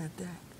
at that.